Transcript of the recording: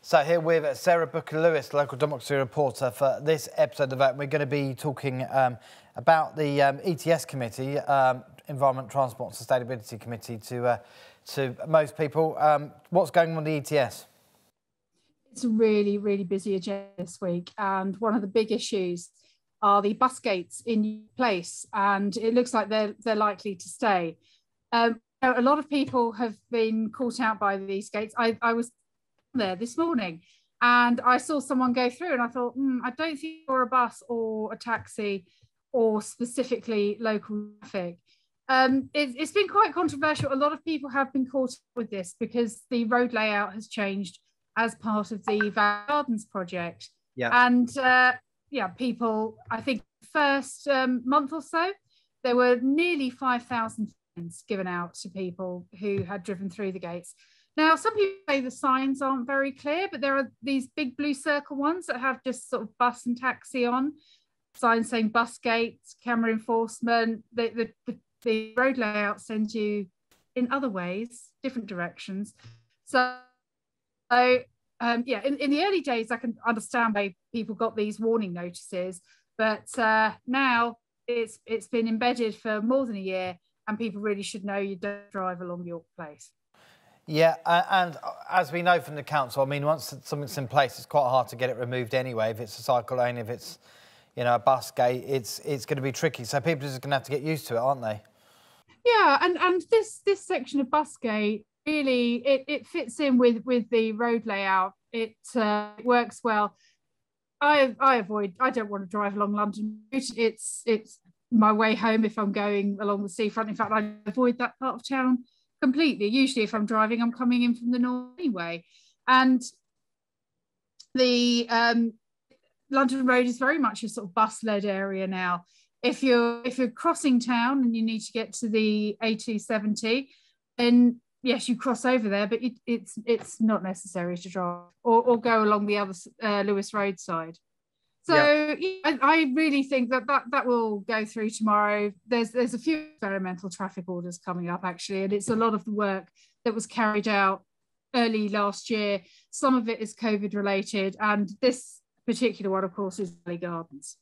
So here with Sarah Booker Lewis, local democracy reporter for this episode of Vote. We're going to be talking um, about the um, ETS committee, um, Environment, Transport and Sustainability Committee. To uh, to most people, um, what's going on with the ETS? It's a really really busy agenda this week, and one of the big issues are the bus gates in place, and it looks like they're they're likely to stay. Um, a lot of people have been caught out by these gates. I, I was there this morning and I saw someone go through and I thought, mm, I don't think you're a bus or a taxi or specifically local traffic. Um, it, it's been quite controversial. A lot of people have been caught with this because the road layout has changed as part of the Gardens project. Yeah. And uh, yeah, people, I think first um, month or so, there were nearly 5,000 fines given out to people who had driven through the gates. Now, some people say the signs aren't very clear, but there are these big blue circle ones that have just sort of bus and taxi on, signs saying bus gates, camera enforcement. The, the, the, road layout sends you in other ways, different directions. So, so um, yeah, in, in the early days, I can understand why people got these warning notices, but uh, now it's it's been embedded for more than a year, and people really should know you don't drive along York Place. Yeah, and as we know from the council, I mean, once something's in place, it's quite hard to get it removed anyway. If it's a cycle lane, if it's, you know, a bus gate, it's it's going to be tricky. So people are just going to have to get used to it, aren't they? Yeah, and and this this section of bus gate really it, it fits in with with the road layout. It uh, works well. I I avoid. I don't want to drive along London It's it's my way home if I'm going along the seafront. In fact, I avoid that part of town completely. Usually, if I'm driving, I'm coming in from the north anyway. And the um, London Road is very much a sort of bus-led area now. If you're if you're crossing town and you need to get to the A270, then yes, you cross over there, but it, it's it's not necessary to drive or, or go along the other uh, Lewes Road side. So yeah. I, I, really think that, that that will go through tomorrow. There's there's a few experimental traffic orders coming up actually, and it's a lot of the work that was carried out early last year. Some of it is COVID related, and this particular one, of course, is Valley Gardens.